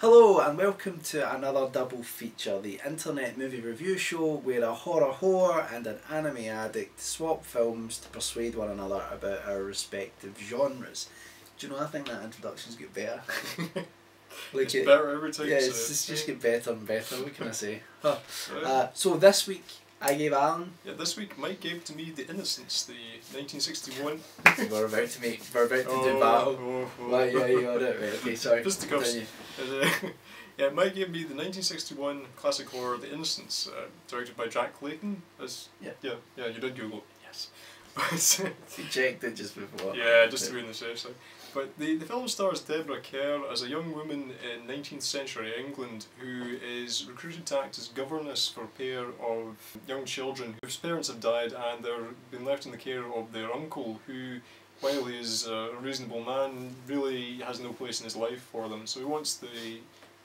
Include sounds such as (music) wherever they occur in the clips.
Hello and welcome to another double feature, the internet movie review show where a horror whore and an anime addict swap films to persuade one another about our respective genres. Do you know, I think that introduction's get better. (laughs) like it's it, better every time. Yeah, it's, it's just get better and better, what can I say? Huh. Uh, so this week I gave Alan. Yeah, this week Mike gave to me The Innocents, the 1961. (laughs) we're about to make, we're about to oh, do battle. Oh, oh. Right, yeah, you got it. Right, okay, sorry. Fisticuffs. Uh, (laughs) yeah, Mike gave me the 1961 classic horror The Innocents, uh, directed by Jack Clayton. As, yeah. Yeah, yeah, you did Google. Yes. he checked it just before. Yeah, just to be in the safe side. But the, the film stars Deborah Kerr as a young woman in 19th century England who is recruited to act as governess for a pair of young children whose parents have died and they're been left in the care of their uncle who while he is a reasonable man, really has no place in his life for them. So he wants the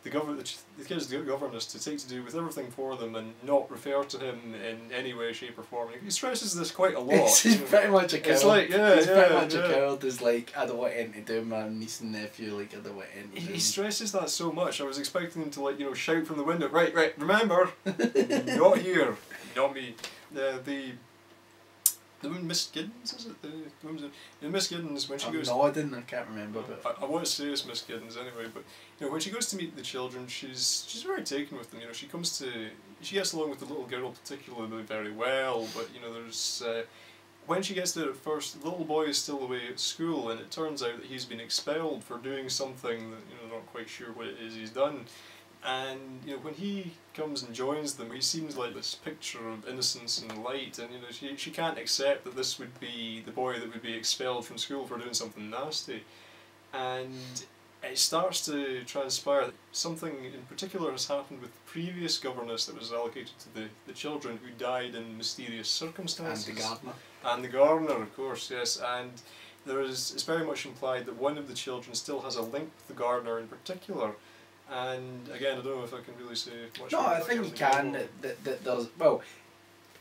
the govern the, kids the governess to take to do with everything for them and not refer to him in any way, shape or form. He stresses this quite a lot. It's, (laughs) he's pretty much a coward. It's like yeah, he's yeah, pretty much yeah. a coward. Is like I don't want anything to do my niece and nephew. Like I don't want anything. He, he stresses that so much. I was expecting him to like you know shout from the window. Right, right. Remember, (laughs) not here, not me. Uh, the the the Miss Giddens is it? The, Miss Giddens when she I'm goes nodding I can't remember but I, I want to say it's Miss Giddens anyway but you know when she goes to meet the children she's she's very taken with them you know she comes to she gets along with the little girl particularly very well but you know there's uh, when she gets there at first the little boy is still away at school and it turns out that he's been expelled for doing something that you know not quite sure what it is he's done and you know when he comes and joins them he seems like this picture of innocence and light. And you know she, she can't accept that this would be the boy that would be expelled from school for doing something nasty. And it starts to transpire that something in particular has happened with the previous governess that was allocated to the, the children who died in mysterious circumstances. And the gardener. And the gardener of course yes. And there is it's very much implied that one of the children still has a link with the gardener in particular and again, I don't know if I can really say much. No, I think you can. That, that, that there's well,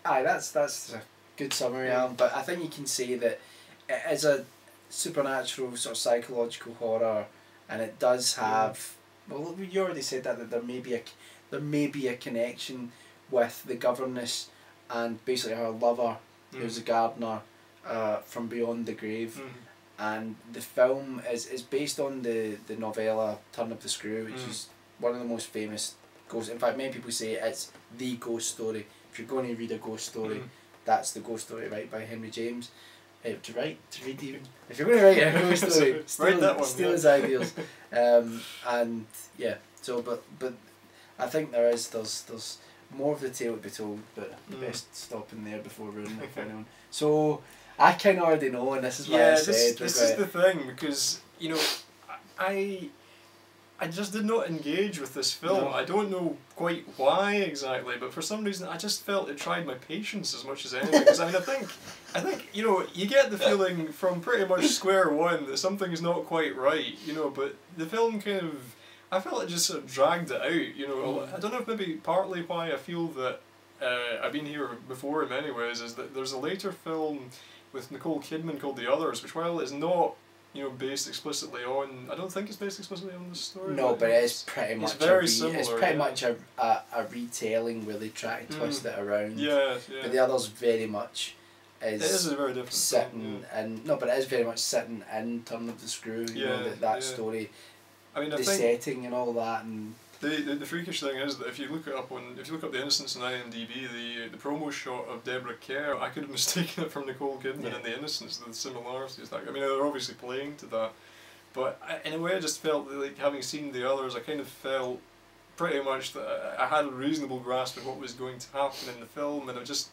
aye, that's that's a good summary, yeah. Alan. But I think you can say that it is a supernatural sort of psychological horror, and it does have. Yeah. Well, you already said that that there may be a there may be a connection with the governess and basically her lover, mm. who's a gardener, uh, from beyond the grave. Mm and the film is, is based on the, the novella Turn of the Screw, which mm. is one of the most famous ghost. In fact, many people say it's the ghost story. If you're going to read a ghost story, mm. that's the ghost story, right, by Henry James. Uh, to write, to read even. If you're going to write a ghost (laughs) story, steal, that one, steal yeah. his ideas. Um, and yeah, so but but I think there is there's there's more of the tale to be told, but mm. best stopping there before ruining it for (laughs) anyone. So I kind of already know, and this is why yeah, I said. this is the thing because you know, I, I just did not engage with this film. No. I don't know quite why exactly, but for some reason I just felt it tried my patience as much as anything. Because I mean, I think, I think you know, you get the feeling from pretty much square one that something's not quite right. You know, but the film kind of. I felt it just sort of dragged it out, you know. Mm. I don't know if maybe partly why I feel that uh, I've been here before in many ways is that there's a later film with Nicole Kidman called The Others, which while it's not you know based explicitly on, I don't think it's based explicitly on the story. No, but it is pretty much it's very a re- similar. It's pretty yeah. much a, a, a retelling where they try to twist mm. it around. Yeah, yeah. But the others very much is. It is a very different sitting yeah. and no, but it is very much sitting in Turn of the Screw. You yeah, know that that yeah. story. I mean, I the setting and all that and the, the, the freakish thing is that if you look it up on if you look up the Innocents on IMDb, the the promo shot of Deborah Kerr, I could have (laughs) mistaken it from Nicole Kidman Yeah. in the Innocents. The similarities, like I mean, they're obviously playing to that, but I, in a way, I just felt that, like having seen the others, I kind of felt pretty much that I I had a reasonable grasp of what was going to happen in the film, and it just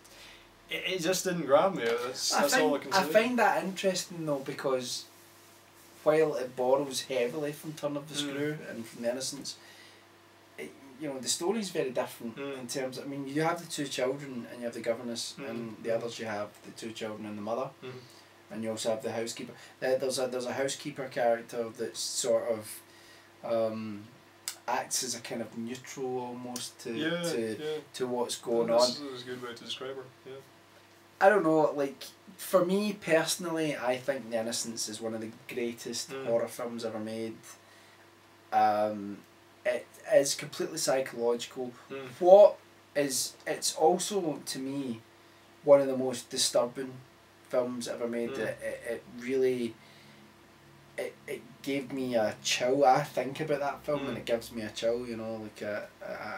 it, it just didn't grab me. That's, I that's find, all I can say. I find that interesting though because while it borrows heavily from Turn of the Mm. Screw and from The Innocents, you know the story is very different Mm. in terms. I mean, you have the two children and you have the governess, Mm. and the others you have the two children and the mother, Mhm. and you also have the housekeeper. There's a there's a housekeeper character that's sort of. Um, acts as a kind of neutral almost to Yeah, to, yeah. to what's going That's- on. That's a good way to describe her. Yeah. I don't know, like for me personally, I think The Innocents is one of the greatest Mm. horror films ever made. Um, It is completely psychological. Mm. What is it's also to me one of the most disturbing films ever made. Mm. It, it, it really it, it gave me a chill. I think about that film and Mm. it gives me a chill. You know, like I,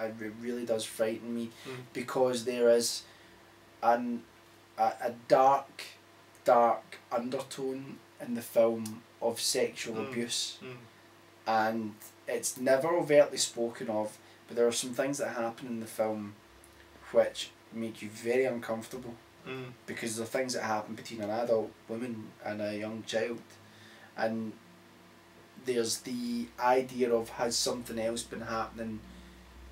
I, it really does frighten me Mm. because there is an a, a dark, dark undertone in the film of sexual Mm. abuse Mm. and it's never overtly spoken of, but there are some things that happen in the film which make you very uncomfortable Mm. because the things that happen between an adult woman and a young child and there's the idea of has something else been happening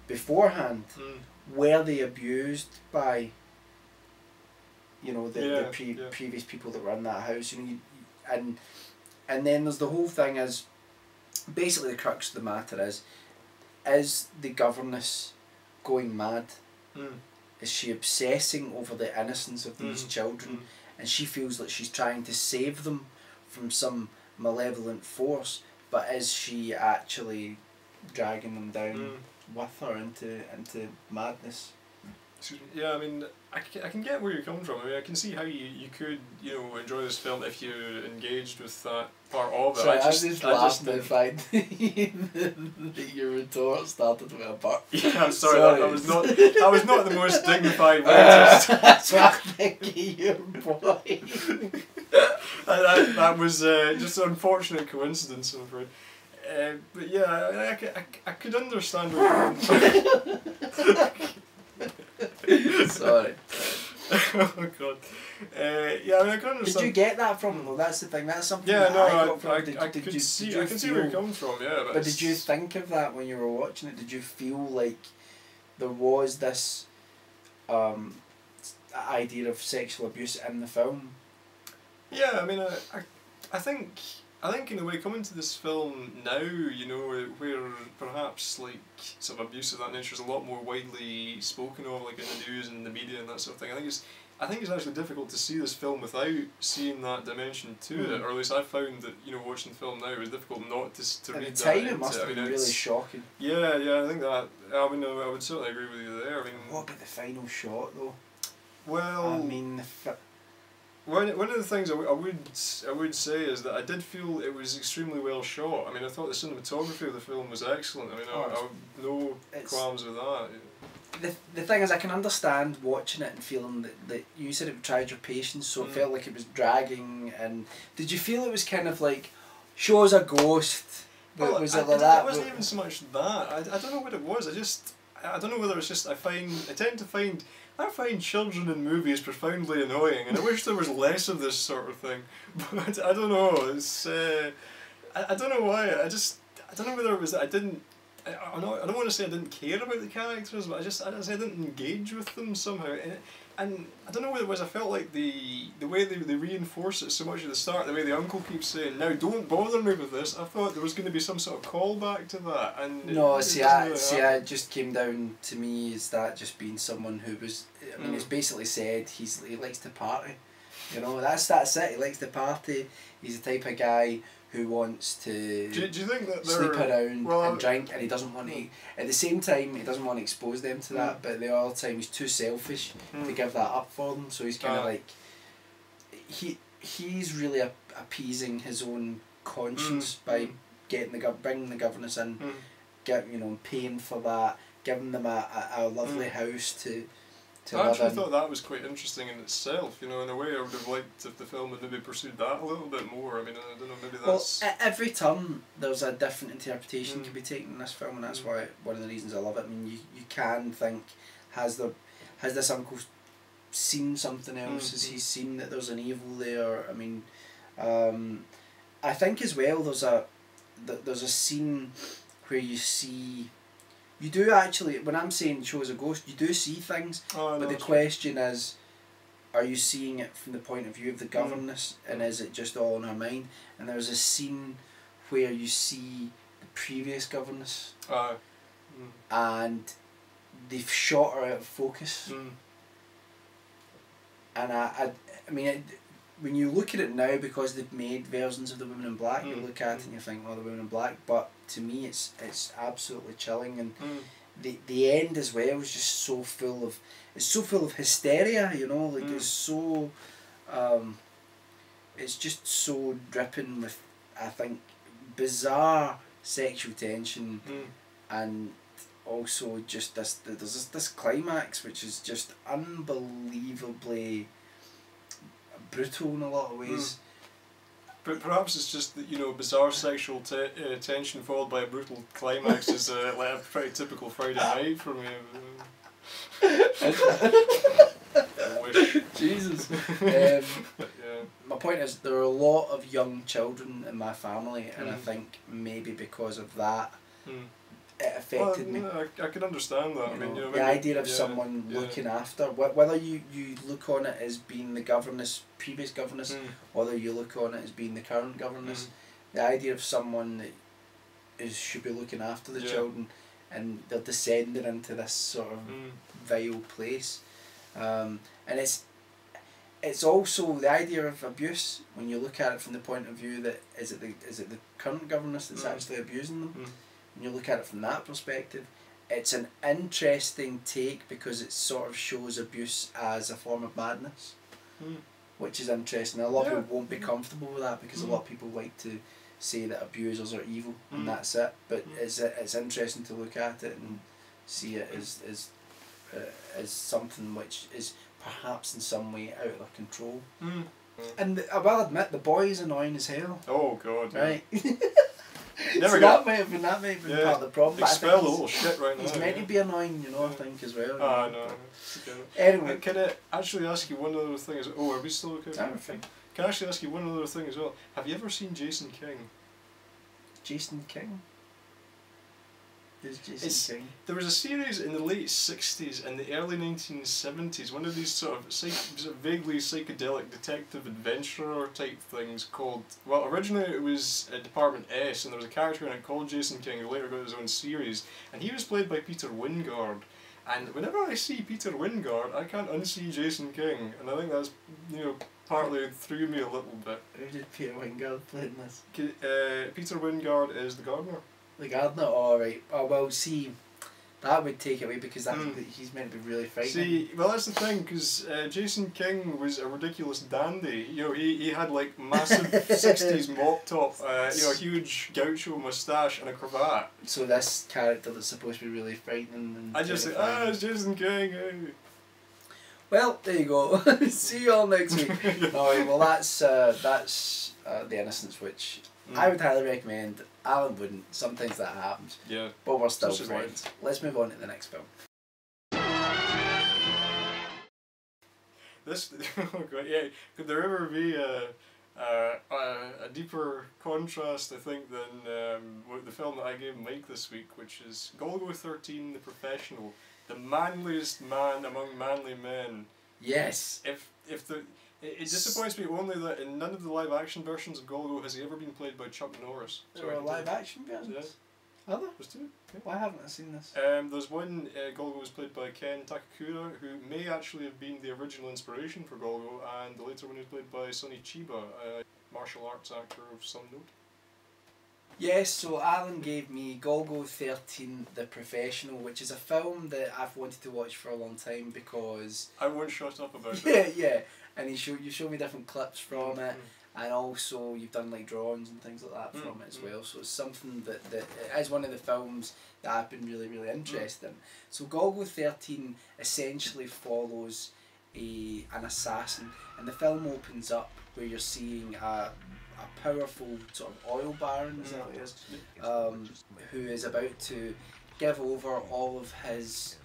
beforehand Mm. were they abused by you know the, the pre- yeah. previous people that were in that house you know you, and and then there's the whole thing is basically the crux of the matter is is the governess going mad Mm. is she obsessing over the innocence of these Mhm. children Mm. and she feels like she's trying to save them from some malevolent force but is she actually dragging them down Mm. with her into into madness. Yeah, I mean, I can, I can get where you're coming from. I mean, I can see how you, you could, you know, enjoy this film if you engaged with that part of it. Sorry, I just, I'm just I just at the fact that your retort started with a bark. (laughs) Yeah, I'm sorry, That, that was not that was not the most (laughs) dignified way (laughs) to what I'm thinking, your boy. that, that, was uh, just an unfortunate coincidence, I'm afraid. Uh, but yeah, I, I, I I could understand where you're. Sorry. (laughs) oh god. Uh, yeah, I mean, I can understand. Did you get that from him though? That's the thing. That's something yeah, that no, I I, got from I. Did, I did could you, see, you I can see where it comes from. Yeah, but, But did you think of that when you were watching it? Did you feel like there was this um, idea of sexual abuse in the film? Yeah, I mean, I, I, I think, I think in a way, coming to this film now, you know, where perhaps like sort of abuse of that nature is a lot more widely spoken of, like in the news and the media and that sort of thing. I think it's, I think it's actually difficult to see this film without seeing that dimension to it, Mm. or at least I found that you know watching the film now it was difficult not to to At read the that time, into it must I have mean, been really shocking. Yeah, yeah, I think that. I mean, I would certainly agree with you there. I mean, What about the final shot though? well, I mean, the One, one of the things I, I would I would say is that I did feel it was extremely well shot. I mean, I thought the cinematography of the film was excellent. I mean, I, I have no it's- qualms with that. the, the thing is, I can understand watching it and feeling that, that you said it tried your patience, so it Mm. felt like it was dragging. And did you feel it was kind of like shows a ghost? Well, was I, it like it, that? it wasn't even so much that. I, I don't know what it was. I just I I don't know whether it's just I find I tend to find I find children in movies profoundly annoying, and I wish there was less of this sort of thing. (laughs) But I don't know. It's uh, I, I don't know why. I just I don't know whether it was I didn't. I, I, don't, I don't want to say I didn't care about the characters, but I just I, I didn't engage with them somehow. And, and I don't know what it was. I felt like the the way they, they reinforce it so much at the start, the way the uncle keeps saying, "Now don't bother me with this." I thought there was going to be some sort of callback to that, and No, it see, doesn't I really see. happen. I just came down to me as that just being someone who was. I mean, Mm. it's basically said he's he likes to party. You know, that's that's it. He likes to party. He's the type of guy who wants to Do, you- do you think that sleep around well, and drink, and he doesn't want to. At the same time, he doesn't want to expose them to that, Mm. but at the other time, he's too selfish to Hmm. give that up for them. So he's kind of Ah. like he he's really a, appeasing his own conscience Mm, by mm. getting the gov- bringing the governess in Hmm. get you know paying for that, giving them a, a, a lovely Mm. house to I actually thought that was quite interesting in itself. You know, in a way, I would have liked if the film had maybe pursued that a little bit more. I mean, I don't know, maybe well, that's. at every turn there's a different interpretation Mm. can be taken in this film, and that's Mm. why one of the reasons I love it. I mean, you, you can think has the has this uncle seen something else? Mm, Has he mm. seen that there's an evil there? I mean, um, I think as well there's a there's a scene where you see. You do actually, when I'm saying shows a ghost, you do see things, oh, But the question is, are you seeing it from the point of view Mm. of the governess, and is it just all in her mind? And there's a scene where you see the previous governess. Mm. and they've shot her out of focus. Mm. And I, I, I mean, it, when you look at it now, because they've made versions of the Women in Black, you Mm, look at it and you think, "Oh, the Women in Black." But to me, it's it's absolutely chilling, and Mm. the the end as well is just so full of it's so full of hysteria. You know, like Mm. it's so, um, it's just so dripping with I think bizarre sexual tension Mm. and also just this there's this, this climax which is just unbelievably brutal in a lot of ways. But perhaps it's just that you know bizarre sexual te- uh, tension followed by a brutal climax is uh, (laughs) like a pretty typical Friday night for me. (laughs) I wish. Jesus. (laughs) um, yeah. my point is there are a lot of young children in my family and I Mm. think maybe because of that Mm. It affected me. I, I can understand that. I mean, you know, the idea of yeah, someone yeah. looking after wh- whether you, you look on it as being the governess previous governess Mm. whether you look on it as being the current governess Mm. the idea of someone that is should be looking after the children and they're descending into this sort of Mm. vile place um, and it's it's also the idea of abuse when you look at it from the point of view that is it the is it the current governess that's Mm. actually abusing them Mm. When you look at it from that perspective it's an interesting take because it sort of shows abuse as a form of madness Mm. which is interesting a lot Yeah. of people won't be comfortable with that because Mm. a lot of people like to say that abusers are evil Mm. and that's it but Mm. it's it's interesting to look at it and see it as as uh, as something which is perhaps in some way out of control Mm. and I will admit the boy is annoying as hell Oh god. yeah. (laughs) Never get- that may have been that might have been Yeah. part of the problem Expel the little shit right now. he's meant yeah. to be annoying you know I think as well Ah, no. Okay. anyway Can I actually ask you one other thing? As oh, are we still okay? everything Can I actually ask you one other thing as well? Have you ever seen Jason King? Jason King Jason It's- King There was a series in the late sixties and the early nineteen seventies. One of these sort of psych- vaguely psychedelic detective adventurer type things called. Well, originally it was uh, Department S, and there was a character in it called Jason King who later got his own series, and he was played by Peter Wyngarde. And whenever I see Peter Wyngarde, I can't unsee Jason King, and I think that's you know partly threw me a little bit. Who did Peter Wyngarde play in this? Uh, Peter Wyngarde is the gardener. The gardener? Alright. Oh, well, see, that would take away because that Mm. he's meant to be really frightening. See, well, that's the thing, because uh, Jason King was a ridiculous dandy. You know, he, he had like massive (laughs) 60s mop top, uh, you know, a huge gaucho moustache and a cravat. So this character that's supposed to be really frightening and I just terrifying. ah, it's Jason King. eh." Well, there you go. (laughs) See you all next week. (laughs) Alright, well that's uh, that's uh, The Innocents which Mm. I would highly recommend. Alan wouldn't. Sometimes that happens. Yeah. But we're still Such friends. Let's move on to the next film. This, (laughs) oh god, yeah. Could there ever be a, a, a, a deeper contrast, I think, than um, the film that I gave Mike this week, which is Golgo 13, The Professional, the manliest man among manly men. Yes. If if the it, it disappoints me only that in none of the live action versions of Golgo has he ever been played by Chuck Norris. There are live action versions? Yeah. Are there? There's two. Yeah. Why haven't I seen this? Um, there's one uh, Golgo was played by Ken Takakura, who may actually have been the original inspiration for Golgo, and the later one was played by Sonny Chiba, a martial arts actor of some note. Yes, so Alan gave me Golgo 13 The Professional, which is a film that I've wanted to watch for a long time because. I won't shut up about (laughs) it. Yeah, yeah. And you show, you show me different clips from Mm, it, and also you've done like drawings and things like that Mm, from it as mm. well. So it's something that, that is one of the films that I've been really, really Mm. interested in. So Golgo 13 essentially follows a an assassin, and the film opens up where you're seeing a, a powerful sort of oil baron, is that what it is? um, who is about to give over all of his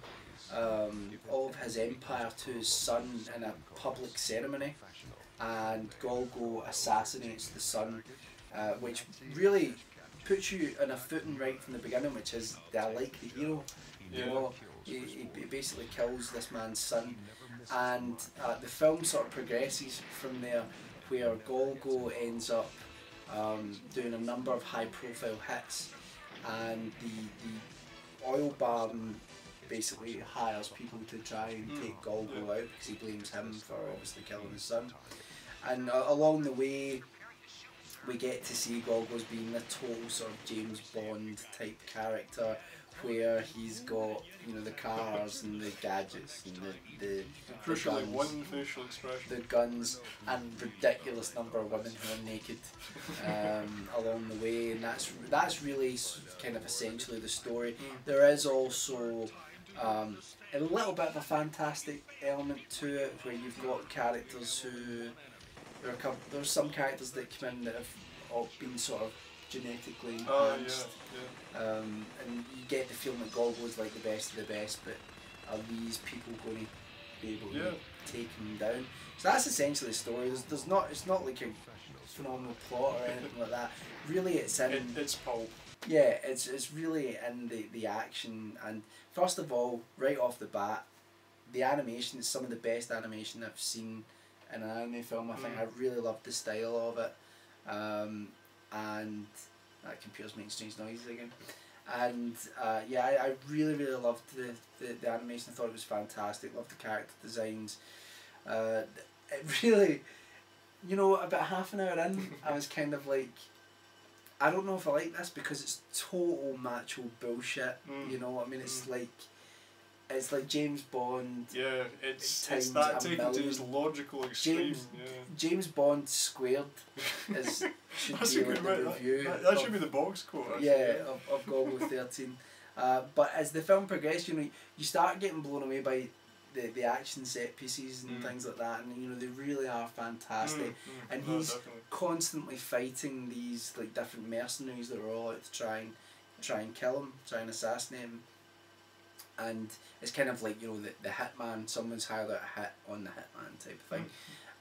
um, of his empire to his son in a public ceremony, and Golgo assassinates the son, uh, which really puts you on a footing right from the beginning, which is that I like the hero. You know, he, he he basically kills this man's son, and uh, the film sort of progresses from there, where Golgo ends up um, doing a number of high-profile hits, and the the oil baron basically hires people to try and Mm, take Golgo out because he blames him for obviously killing his son. and uh, along the way, we get to see Golgo's being a total sort of James Bond type character, where he's got you know the cars and the gadgets and the the, the guns, one facial expression. the guns and ridiculous number of women who are naked um, (laughs) along the way, and that's that's really kind of essentially the story. There is also um, a little bit of a fantastic element to it, where you've got characters who there are there's some characters that come in that have all been sort of genetically Oh yeah, enhanced, yeah. um, and you get the feeling that Golgo is like the best of the best, but are these people going to be able to Yeah. take him down? So that's essentially the story. There's, there's not it's not like a phenomenal plot or anything like that. Really, it's in It, it's pulp. Yeah, it's it's really in the, the action and first of all, right off the bat, the animation is some of the best animation I've seen in an anime film. I think Mm. I really love the style of it, um, and that computer's making strange noises again. And uh, yeah, I, I really really loved the, the, the animation. I thought it was fantastic. Loved the character designs. Uh, it (laughs) really, you know, about half an hour in, I was kind of like. I don't know if I like this because it's total macho bullshit. Mm. You know what I mean? It's Mm. like, it's like James Bond. Yeah, it's it's that taken to its logical extreme. James yeah. James Bond squared (laughs) is should That's be a good like the right, that, review. that, that of- should be the box quote. Actually, yeah, of, of Golgo (laughs) 13. Uh, but as the film progresses, you know, you start getting blown away by the, the action set pieces and Mm. things like that, and you know they really are fantastic. Mm, mm, And no, he's definitely. Constantly fighting these like different mercenaries that are all out to try and try and kill him, try and assassinate him. And it's kind of like you know the, the hitman. Someone's hired out a hit on the hitman type of thing.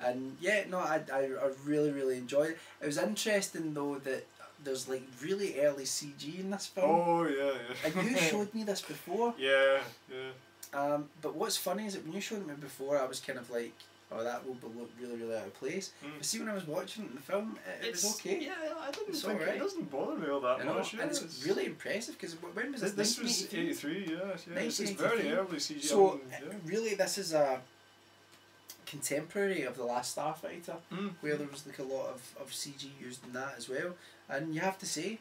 And yeah, no, I, I, I really really enjoyed it. It was interesting though that there's like really early CG in this film. Oh yeah, yeah. And you (laughs) showed me this before. Yeah, yeah. Um, but what's funny is that when you showed me before, I was kind of like, oh, that will be look really, really out of place. Mm. But see, when I was watching the film, it, it was okay. Yeah, I didn't It's think alright. it doesn't bother me all that You know, much. Yeah, and it's really impressive because when was This, this? was eighty three. Yeah, yeah. It's, it's 1983. very early CG. So uh, really, this is a contemporary of the Last Starfighter. Mm. where there was like a lot of, of CG used in that as well. And you have to say,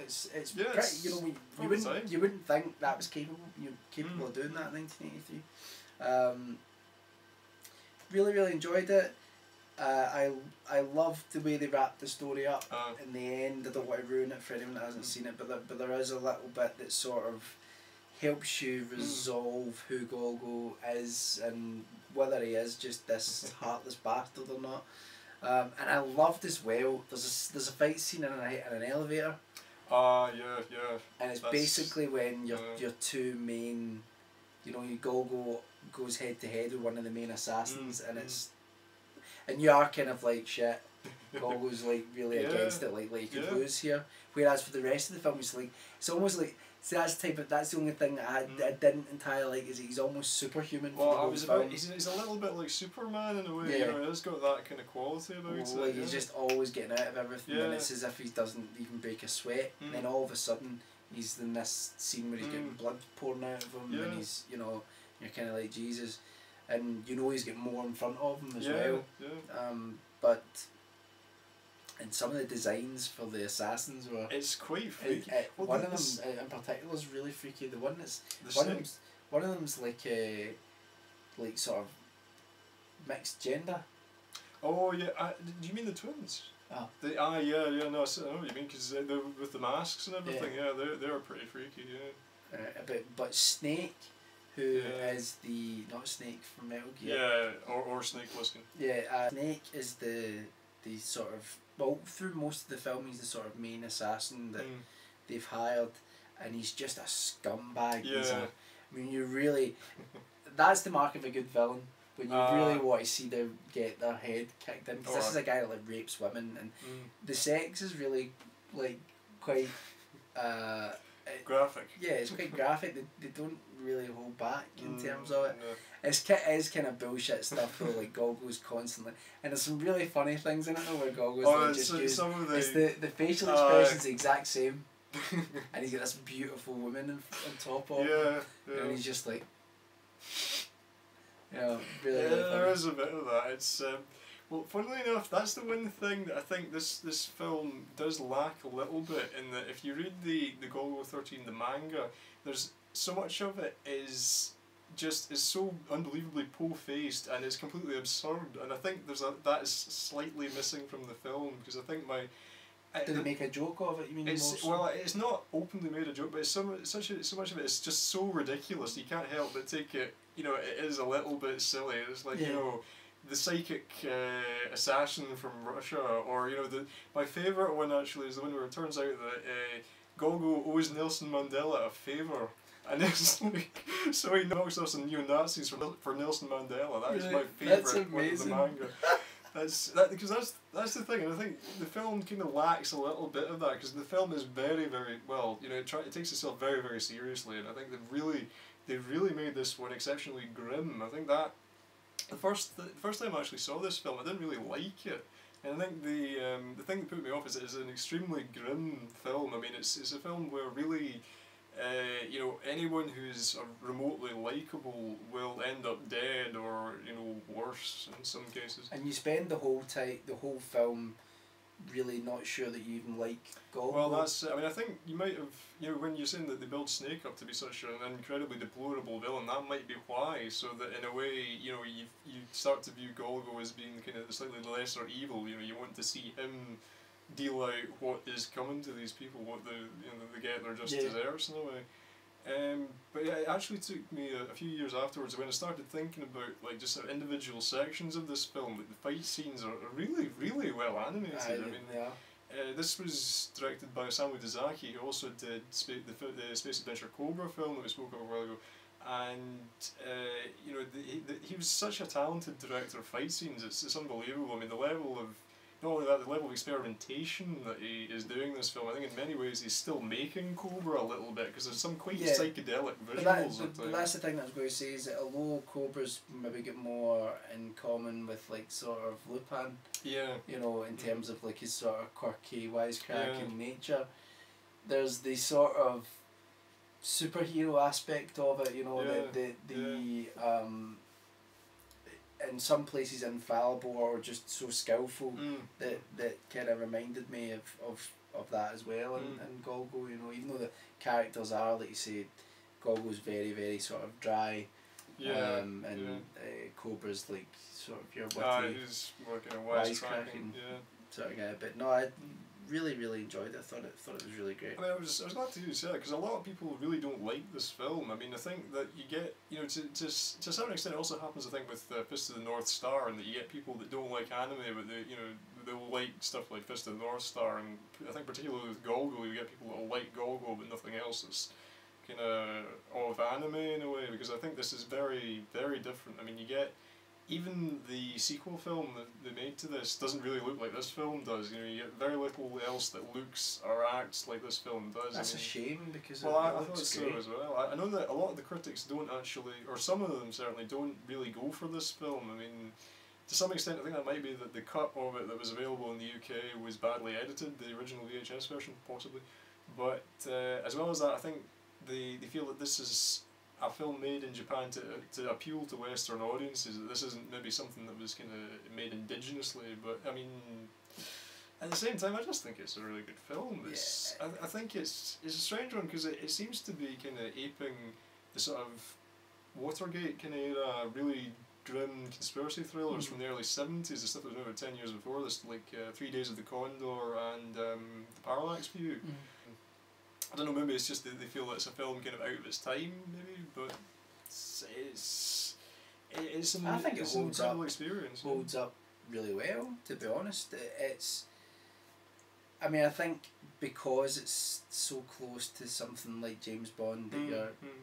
it's it's Yeah, pretty. it's You know, you, you wouldn't you wouldn't think that was capable. You capable Mm. of doing that in nineteen eighty three. Um, really, really enjoyed it. Uh, I I loved the way they wrapped the story up Uh, in the end. I don't want to ruin it for anyone that hasn't seen it, but there, but there is a little bit that sort of helps you resolve who Golgo is and whether he is just this (laughs) heartless bastard or not. Um, and I loved as well. There's a, there's a fight scene in, a, in an elevator, Ah, yeah, yeah. and it's That's- basically when your uh, your two main, you know, you Golgo goes head to head with one of the main assassins, Mm, and mm. it's, and you are kind of like shit. Golgo's like really (laughs) Yeah. against it, like like you could Yeah. lose here. Whereas for the rest of the film, it's like it's almost like see that's the type of that's the only thing that I, Mm. I didn't entirely like is he's almost superhuman Well, for the I was about. He's, he's a little bit like Superman in a way. Yeah. You know, he's got that kind of quality about Well, it. like yeah. he's just always getting out of everything, and Yeah. it's as if he doesn't even break a sweat. And then Mm. all of a sudden, he's in this scene where he's getting Mm. blood pouring out of him, Yeah. and he's you know you're kind of like Jesus, and you know he's getting more in front of him as well. yeah. Um, but and some of the designs for the assassins were. It's quite freaky. it, Well, one of them this- uh, in particular is really freaky. The one that's The one of snake. them's one of them's like a like sort of mixed gender. Oh yeah, uh, do you mean the twins? Oh. The, ah yeah yeah no I know what you mean because uh, they're with the masks and everything yeah, they're they're pretty freaky yeah Uh, but but Snake, who is Yeah. the not Snake from Metal Gear. yeah or, or Snake Plissken Yeah, uh, Snake is the the sort of well through most of the film he's the sort of main assassin that Mm. they've hired, and he's just a scumbag. He's Yeah. a- I mean, you really, that's the mark of a good villain. When you Uh, really want to see them get their head kicked in, because this is a guy that like rapes women, and Mm. the sex is really like quite. Uh, it- graphic yeah, it's quite graphic. They, they don't really hold back in Mm, terms of it. no. It's it is kind of bullshit stuff though, like Golgo's constantly, and there's some really funny things in it though, where Golgo's oh like, just uh, use some of the it's the the facial Aye. expression's the exact same, (laughs) and he's got this beautiful woman in, on top of him, yeah and he's just like, you know, really, yeah, really there is a bit of that. It's um, Well, funnily enough, that's the one thing that I think this this film does lack a little bit. In that, if you read the the Golgo thirteen, the manga, there's so much of it is just is so unbelievably po-faced and it's completely absurd. And I think there's a that is slightly missing from the film because I think my. I- Did the- they make a joke of it? You mean it's well, it's not openly made a joke, but it's so such a, so much of it is just so ridiculous. You can't help but take it. You know, it is a little bit silly. It's like Yeah. you know, the psychic uh, assassin from Russia, or you know, the my favorite one actually is the one where it turns out that uh, Golgo owes Nelson Mandela a favor. (laughs) And it's like, so he knocks off some neo Nazis for, for Nelson Mandela. That is my favorite That's one of the amazing. manga. That's that because that's that's the thing, and I think the film kind of lacks a little bit of that because the film is very very well, you know, it, try, it takes itself very very seriously, and I think they've really they've really made this one exceptionally grim. I think that the first the first time I actually saw this film, I didn't really like it. And I think the um, the thing that put me off is it is an extremely grim film. I mean, it's it's a film where really, uh, you know, anyone who's remotely likable will end up dead or you know worse in some cases. And you spend the whole time, the whole film, really not sure that you even like Golgo. Well, that's. I mean, I think you might have. You know, when you're saying that they build Snake up to be such an incredibly deplorable villain, that might be why. So that in a way, you know, you you start to view Golgo as being kind of the slightly lesser evil. You know, you want to see him deal out what is coming to these people, what the you know they get their just Yeah. deserts in a way. Um, but yeah, it actually took me a, a few years afterwards when I started thinking about like just sort individual sections of this film. Like the fight scenes are are really, really well animated. Aye, I mean, they are. uh, this was directed by Osamu Dezaki, who also did spa- the, the Space Adventure Cobra film that we spoke of a while ago. And, uh, you know, the, he, the, he was such a talented director of fight scenes, it's, it's unbelievable. I mean, the level of, not only that, the level of experimentation that he is doing this film, I think in many ways he's still making Cobra a little bit, because there's some quite Yeah. psychedelic But, that, visuals but, but that's the thing that I was going to say is that although Cobras maybe get more in common with like sort of Lupin, Yeah. you know, in terms of like his sort of quirky, wisecracking Yeah. nature, there's the sort of superhero aspect of it, you know, Yeah, the the, the um in some places infallible or just so skillful Mm. that that kind of reminded me of, of, of that as well in, Mm. in Golgo, you know, even though the characters are, like you say, Golgo's very, very sort of dry, Yeah. um, and yeah. uh, Cobra's like sort of your witty Ah, it is more kind of wisecracking. wisecracking. Yeah. sort of guy. But no, I really, really enjoyed it. I thought it, thought it was really great. I mean, I was, I was glad to hear you say that because a lot of people really don't like this film. I mean, I think that you get, you know, to, to, to a certain extent, it also happens, I think, with uh, Fist of the North Star, and that you get people that don't like anime, but they, you know, they'll like stuff like Fist of the North Star, and I think particularly with Golgo, you get people that like Golgo, but nothing else is kind of of anime in a way, because I think this is very, very different. I mean, you get even the sequel film that they made to this doesn't really look like this film does. You know, you get very little else that looks or acts like this film does. I That's a shame because well, I, I thought so as well. I, I know that a lot of the critics don't actually, or some of them certainly, don't really go for this film. I mean, to some extent, I think that might be that the cut of it that was available in the UK was badly edited, the original VHS version, possibly. But uh, as well as that, I think they, they feel that this is a film made in Japan to, to appeal to Western audiences, this isn't maybe something that was kind of made indigenously. But, I mean, at the same time, I just think it's a really good film. It's, I, I think it's it's a strange one because it, it seems to be kind of aping the sort of Watergate kind of era, really grim conspiracy thrillers Mhm. from the early 70s, the stuff that was about 10 years before this, like uh, Three Days of the Condor and um, The Parallax View. Mm. I don't know, maybe it's just that they feel that it's a film kind of out of its time, maybe, but it's. it's it's an, I think it holds up- experience. holds up really well. To be honest, It- it's. I mean, I think because it's so close to something like James Bond that Mm, you're mm.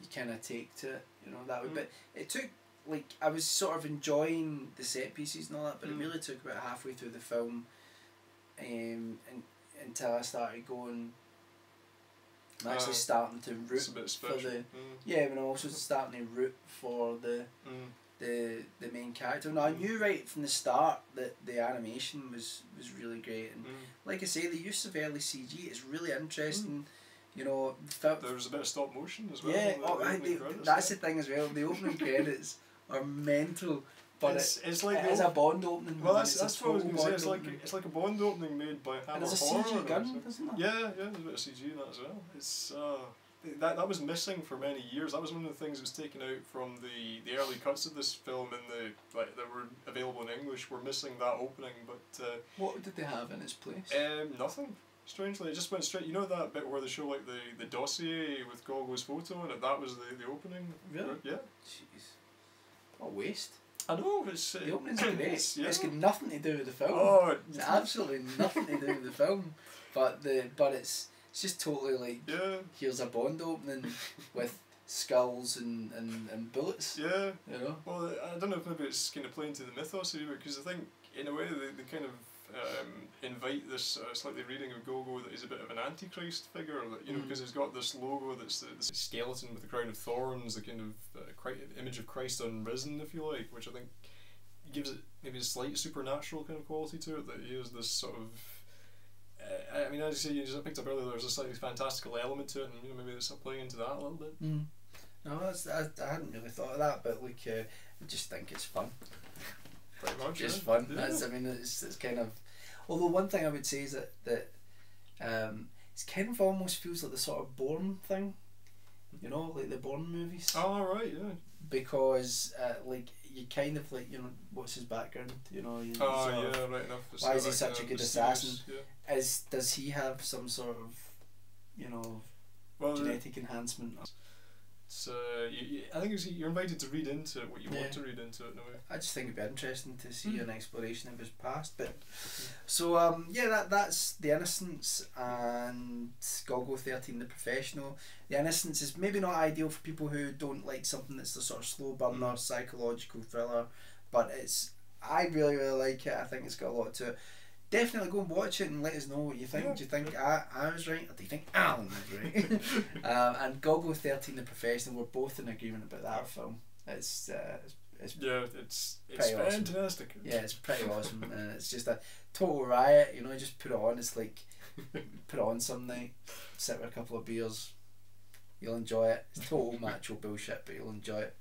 you kind of take to it, you know that way. Mm. But it took like I was sort of enjoying the set pieces and all that, but Mm. it really took about halfway through the film, um, and until I started going. I'm actually starting to root It's a bit for the Mm, yeah, and I'm also starting to root for the mm. the the main character. Now I knew right from the start that the animation was was really great, and Mm. like I say, the use of early CG is really interesting. You know, There was a bit of stop motion as well. yeah, the oh, I, that's the thing as well. The opening (laughs) credits are mental but it's, it, it's like it is a Bond opening. Well, that's, that's what I was going to say. It's like it's like a Bond opening made by Hammer and there's a CG gun, isn't there? Yeah, yeah, there's a bit of CG in that as well. It's uh, that that was missing for many years. That was one of the things that was taken out from the, the early cuts of this film and the like that were available in English. Were missing that opening, but uh, What did they have in its place? um, nothing. Strangely, it just went straight. You know that bit where they show like the, the dossier with Golgo's photo in it. That was the, the opening. Really? Yeah. Jeez. What a waste. I know it's uh, The opening's (clears throat) great. it's- yeah. It's got nothing to do with the film. Oh, It's absolutely (laughs) nothing to do with the film. But the but it's it's just totally like yeah, here's a Bond opening with skulls and, and, and bullets. yeah. You know? Well, I don't know if maybe it's kind of playing to the mythos here because I think in a way they, they kind of um, invite this uh, slightly reading of Golgo that he's a bit of an antichrist figure that you know Mm. because he's got this logo that's the, this skeleton with the crown of thorns, the kind of uh, Chri- image of Christ unrisen, if you like, which I think gives it maybe a slight supernatural kind of quality to it that he is this sort of. Uh, I mean, as you say, you just picked up earlier. There's a slightly fantastical element to it, and you know maybe it's playing into that a little bit. Mm. No, that's, I, I hadn't really thought of that, but like, uh, I just think it's fun. Much, Just yeah. fun. Yeah. That's, I mean, it's, it's kind of. Although one thing I would say is that that um, it's kind of almost feels like the sort of Bourne thing, you know, like the Bourne movies, Oh right, yeah. because uh, like you kind of like you know what's his background, you know. You Oh sort of- yeah, right enough. It's Why is he that such kind a good assassin? Yeah. Is does he have some sort of, you know, Well, genetic enhancement? It's, uh, you, you, I think you're invited to read into it what you Yeah. want to read into it in a way. I just think it'd be interesting to see Mm. an exploration of his past. But so um, yeah, that that's the Innocents and Golgo Thirteen, the Professional. The Innocents is maybe not ideal for people who don't like something that's the sort of slow burner Mm. psychological thriller, but it's I really really like it. I think it's got a lot to it. Definitely go and watch it and let us know what you think. Yeah, do you think I, I was right, or do you think Alan was right? (laughs) um, and Golgo Thirteen, the Professional, we're both in agreement about that film. It's uh, it's, it's Yeah, it's it's Pretty awesome. fantastic. yeah, it's pretty awesome, and it's just a total riot. You know, you just put it on. It's like put it on some night, sit with a couple of beers, you'll enjoy it. It's total (laughs) macho bullshit, but you'll enjoy it.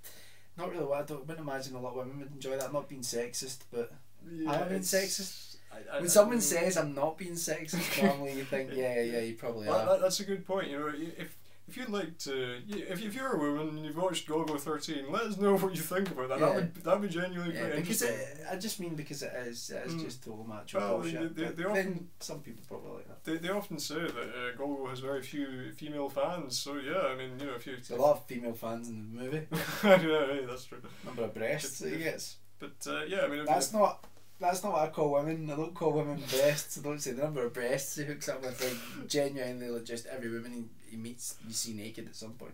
Not really what I don't wouldn't imagine a lot of women would enjoy that. I'm not being sexist, but Yeah, I being it's- sexist? I, I, when someone says I'm not being sexist, (laughs) normally you think, yeah, yeah, you probably well, are. that, that's a good point. You know, if if you'd like to, if, if you're a woman and you've watched Golgo thirteen, let us know what you think about that. Yeah. That would that would be genuinely Yeah, quite because interesting. it, I just mean because it is, it is Mm. just total macho Well, bullshit. they- they- they then often- some people probably like that. They, they often say that uh, Golgo has very few female fans, so yeah, I mean, you know, if you. There's a lot of female fans in the movie. (laughs) yeah, that's true. Number of breasts that he gets. But uh, yeah, I mean, That's not. That's not what I call women. I don't call women breasts. I don't say the number of breasts he hooks up with. Like genuinely, like just every woman he, he meets, you see naked at some point.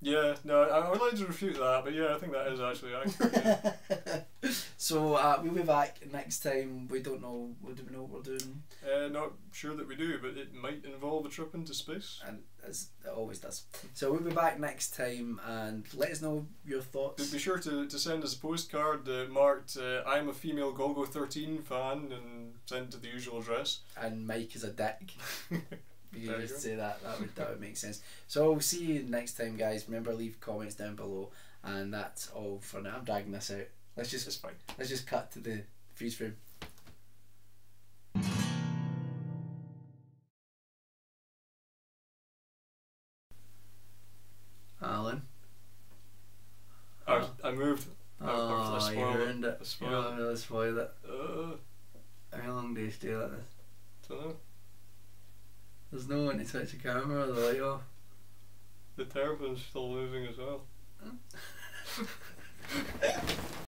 Yeah, no, I, would like to refute that, but yeah, I think that is actually accurate. yeah. (laughs) so uh, we'll be back next time. We don't know. We don't know what we're doing, Uh, not sure that we do, but it might involve a trip into space. and as it always does. So we'll be back next time, and let us know your thoughts. be sure to, to send us a postcard uh, marked uh, I'm a female Golgo 13 fan and send it to the usual address. And Mike is a dick. (laughs) You There just say that. That would that would make sense. (laughs) So we'll see you next time, guys. Remember, leave comments down below, and that's all for now. I'm dragging this out. Let's It's just fine. let's just cut to the freeze frame. Alan. I, I moved. I- I- I Oh, you it. ruined it. I You spoiled really spoiled it. Uh, How long do you stay like this? don't know. There's no one to touch the camera or the light off. The terrapin's still moving as well. Hmm? (laughs)